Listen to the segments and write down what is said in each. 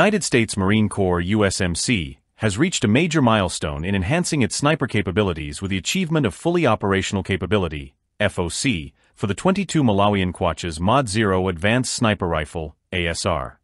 United States Marine Corps USMC has reached a major milestone in enhancing its sniper capabilities with the achievement of fully operational capability, FOC, for the 22 Malawian Kwachas Mod 0 Advanced Sniper Rifle, ASR.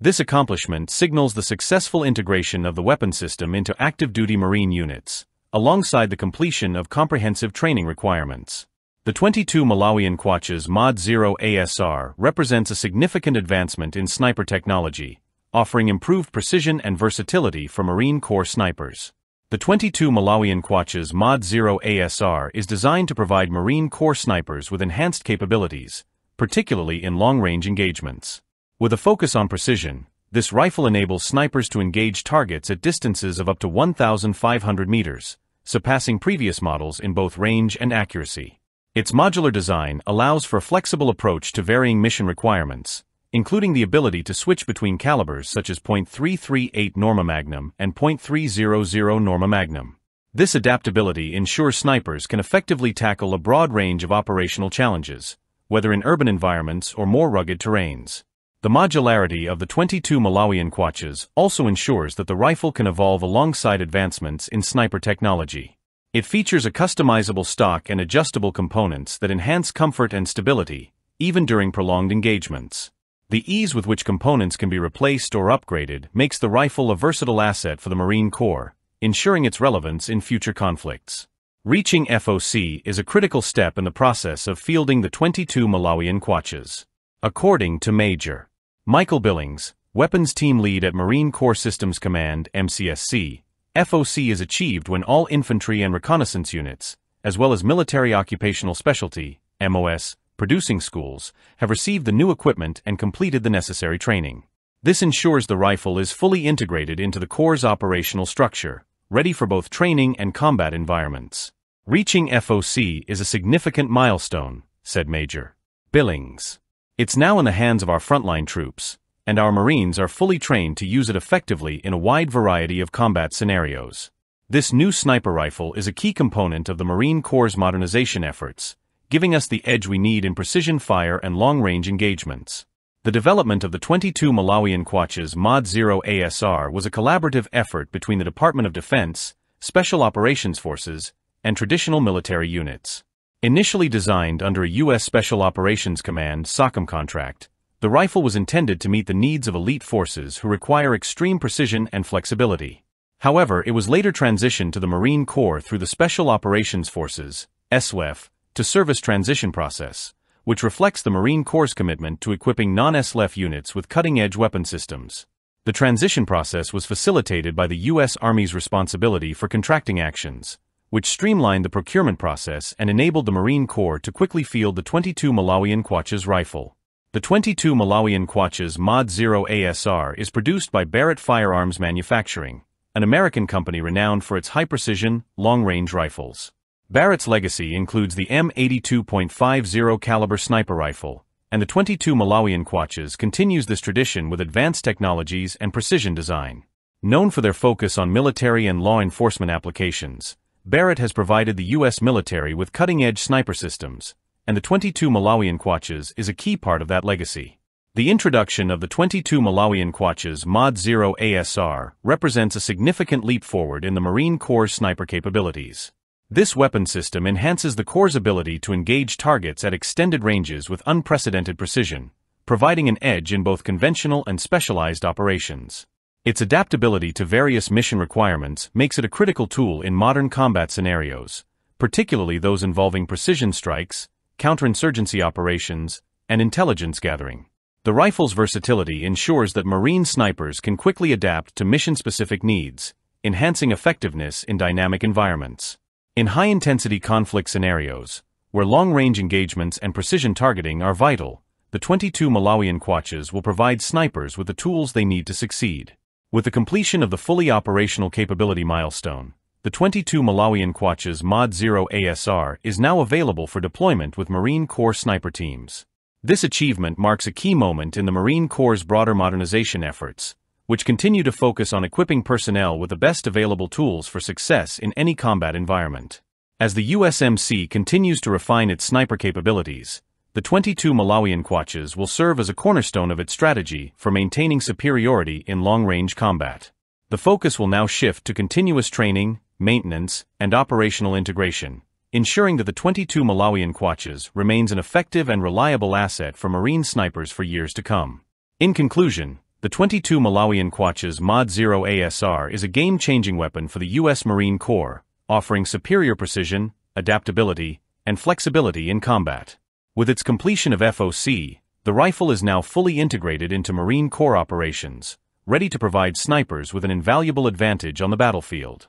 This accomplishment signals the successful integration of the weapon system into active duty Marine units, alongside the completion of comprehensive training requirements. The 22 Malawian Kwachas Mod 0 ASR represents a significant advancement in sniper technology, offering improved precision and versatility for Marine Corps snipers. The 22 Malawian Kwachas Mod 0 ASR is designed to provide Marine Corps snipers with enhanced capabilities, particularly in long-range engagements. With a focus on precision, this rifle enables snipers to engage targets at distances of up to 1,500 meters, surpassing previous models in both range and accuracy. Its modular design allows for a flexible approach to varying mission requirements, including the ability to switch between calibers such as .338 Norma Magnum and .300 Norma Magnum. This adaptability ensures snipers can effectively tackle a broad range of operational challenges, whether in urban environments or more rugged terrains. The modularity of the 22 Malawian Kwachas also ensures that the rifle can evolve alongside advancements in sniper technology. It features a customizable stock and adjustable components that enhance comfort and stability, even during prolonged engagements. The ease with which components can be replaced or upgraded makes the rifle a versatile asset for the Marine Corps, ensuring its relevance in future conflicts. Reaching FOC is a critical step in the process of fielding the 22 Malawian Kwachas. According to Major Michael Billings, Weapons Team Lead at Marine Corps Systems Command MCSC, FOC is achieved when all infantry and reconnaissance units, as well as military occupational specialty, MOS, producing schools, have received the new equipment and completed the necessary training. This ensures the rifle is fully integrated into the Corps' operational structure, ready for both training and combat environments. Reaching FOC is a significant milestone, said Major Billings. It's now in the hands of our frontline troops, and our Marines are fully trained to use it effectively in a wide variety of combat scenarios. This new sniper rifle is a key component of the Marine Corps' modernization efforts, giving us the edge we need in precision fire and long-range engagements. The development of the 22 Malawian Kwachas Mod 0 ASR was a collaborative effort between the Department of Defense, Special Operations Forces, and traditional military units. Initially designed under a U.S. Special Operations Command SOCOM contract, the rifle was intended to meet the needs of elite forces who require extreme precision and flexibility. However, it was later transitioned to the Marine Corps through the Special Operations Forces, SOF, to service transition process, which reflects the Marine Corps' commitment to equipping non-SOF units with cutting-edge weapon systems. The transition process was facilitated by the U.S. Army's responsibility for contracting actions, which streamlined the procurement process and enabled the Marine Corps to quickly field the 22 Malawian Kwachas rifle. The 22 Malawian Kwachas Mod 0 ASR is produced by Barrett Firearms Manufacturing, an American company renowned for its high-precision, long-range rifles. Barrett's legacy includes the M82.50 caliber sniper rifle, and the 22 Malawian Kwachas continues this tradition with advanced technologies and precision design. Known for their focus on military and law enforcement applications, Barrett has provided the U.S. military with cutting-edge sniper systems, and the 22 Malawian Kwachas is a key part of that legacy. The introduction of the 22 Malawian Kwachas Mod 0 ASR represents a significant leap forward in the Marine Corps sniper capabilities. This weapon system enhances the Corps' ability to engage targets at extended ranges with unprecedented precision, providing an edge in both conventional and specialized operations. Its adaptability to various mission requirements makes it a critical tool in modern combat scenarios, particularly those involving precision strikes, counterinsurgency operations, and intelligence gathering. The rifle's versatility ensures that Marine snipers can quickly adapt to mission-specific needs, enhancing effectiveness in dynamic environments. In high-intensity conflict scenarios, where long-range engagements and precision targeting are vital, the 22 Malawian Kwachas will provide snipers with the tools they need to succeed. With the completion of the fully operational capability milestone, the 22 Malawian Kwachas Mod 0 ASR is now available for deployment with Marine Corps sniper teams. This achievement marks a key moment in the Marine Corps' broader modernization efforts, which continue to focus on equipping personnel with the best available tools for success in any combat environment. As the USMC continues to refine its sniper capabilities, the 22 Malawian Kwachas will serve as a cornerstone of its strategy for maintaining superiority in long-range combat. The focus will now shift to continuous training, maintenance, and operational integration, ensuring that the 22 Malawian Kwachas remains an effective and reliable asset for Marine snipers for years to come. In conclusion, the 22 Malawian Kwachas Mod 0 ASR is a game-changing weapon for the U.S. Marine Corps, offering superior precision, adaptability, and flexibility in combat. With its completion of FOC, the rifle is now fully integrated into Marine Corps operations, ready to provide snipers with an invaluable advantage on the battlefield.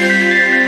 Música